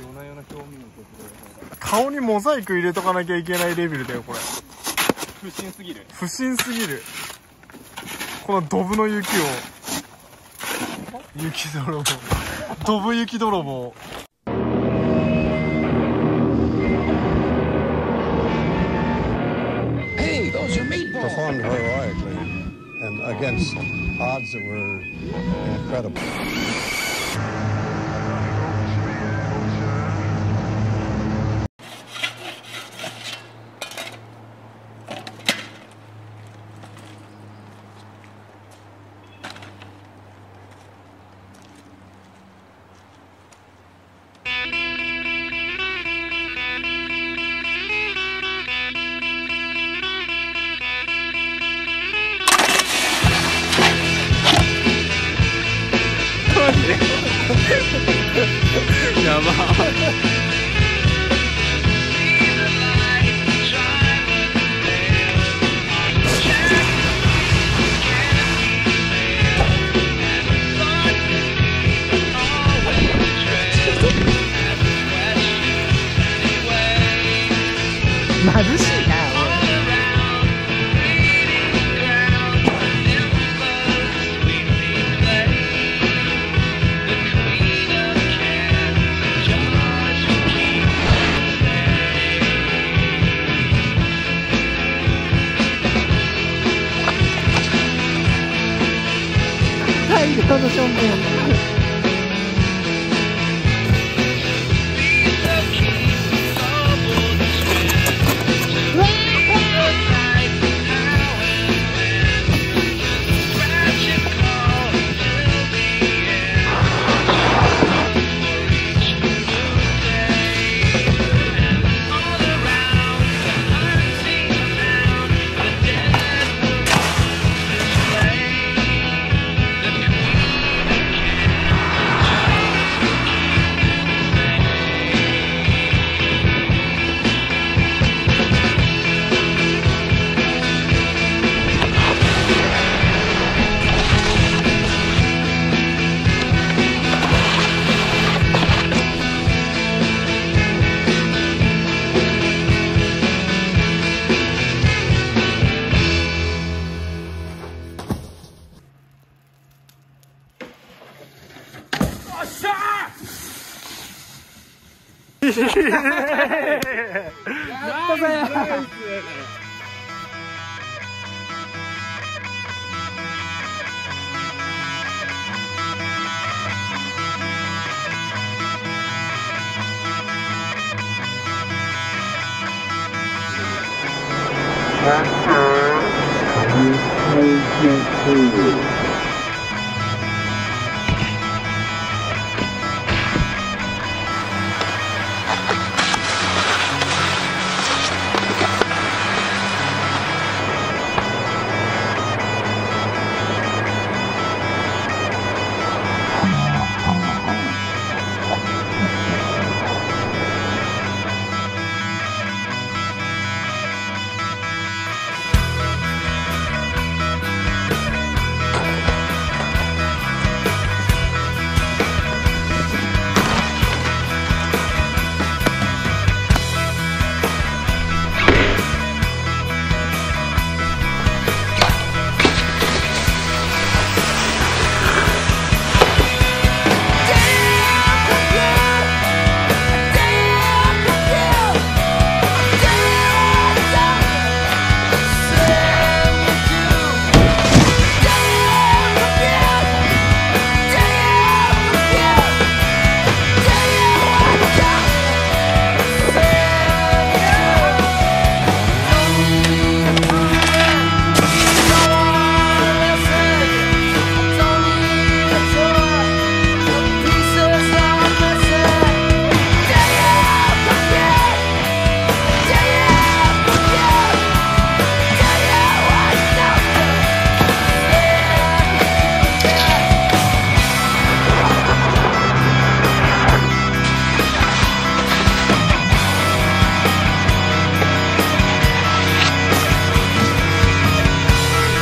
夜な夜な興味を顔にモザイク入れとかなきゃいけないレベルだよこれ。不審すぎる。不審すぎる。このドブの雪を。雪泥棒。ドブ雪泥棒 Thank you.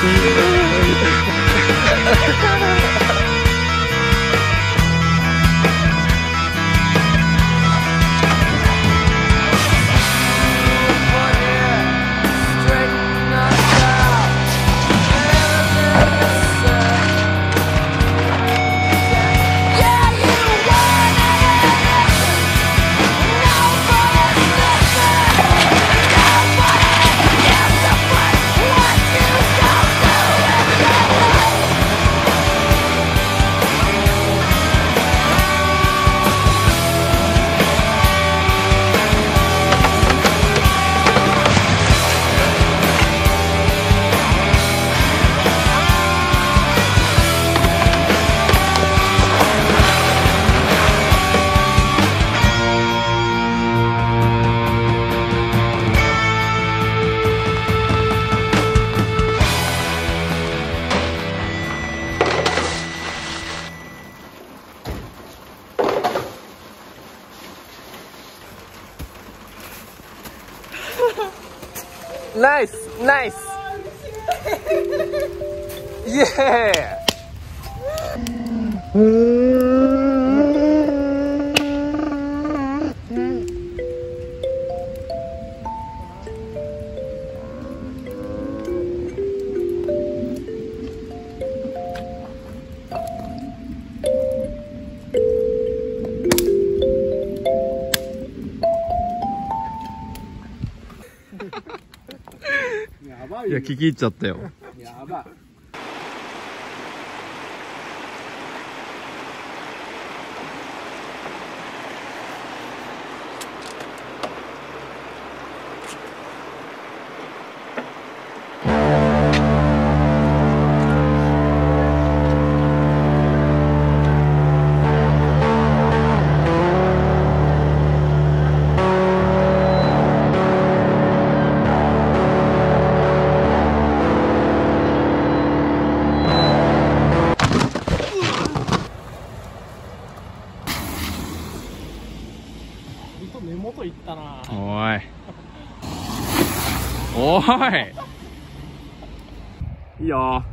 呜呜呜呜ナイ いや聞き入っちゃったよ。おい。いいよ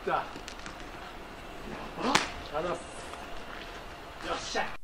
った。やばありがとうございます。よっしゃ。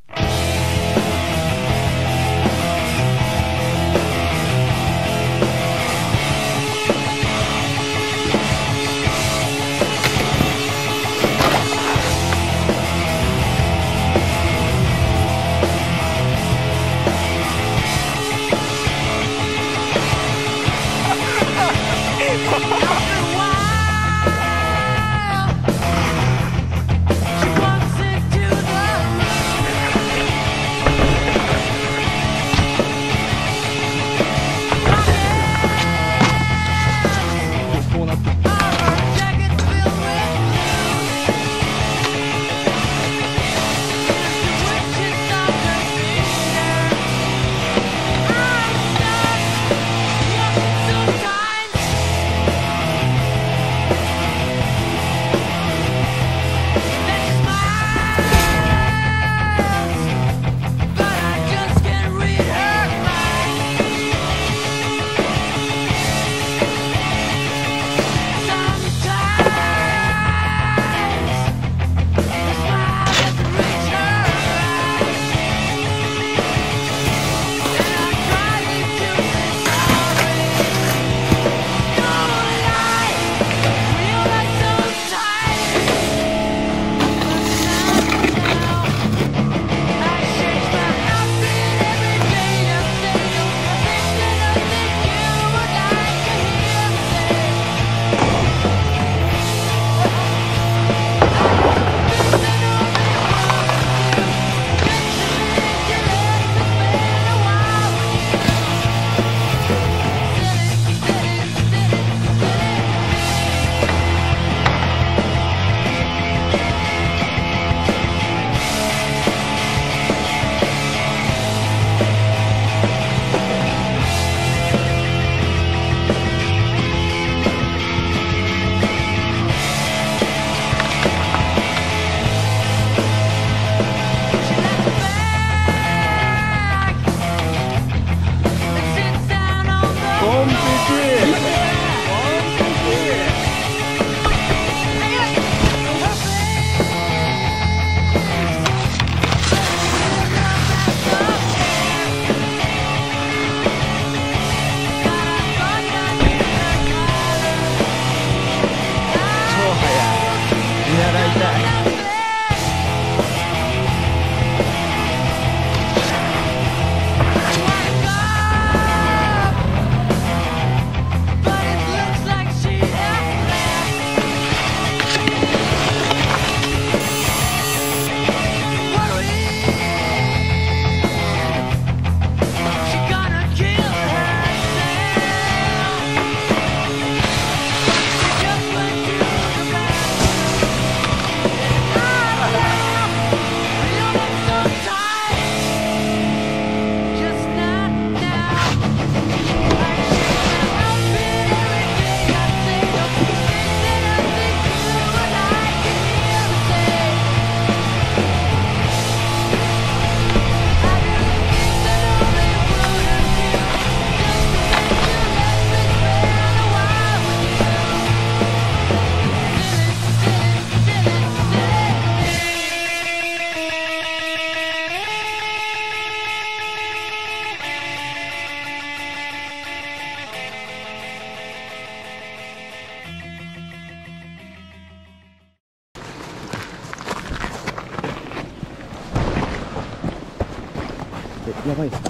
やばいです。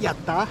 やった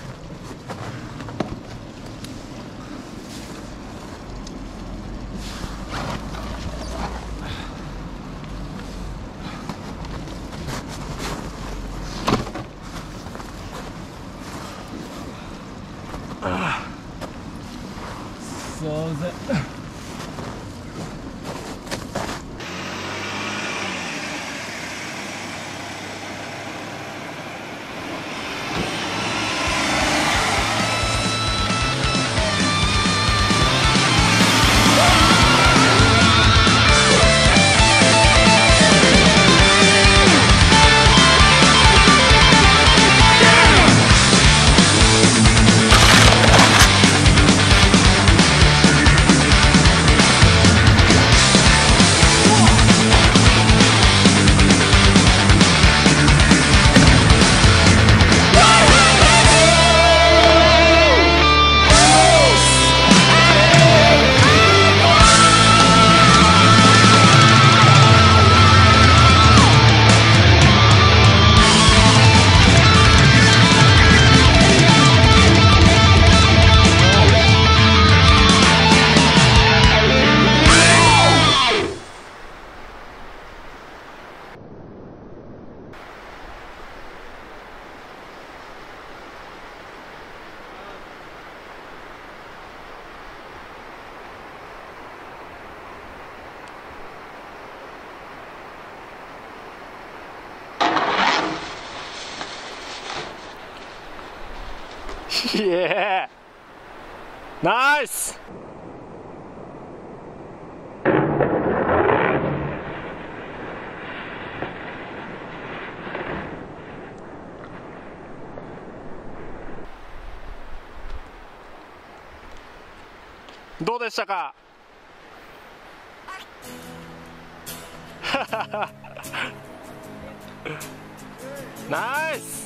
イエーナイスどうでしたか？ナイス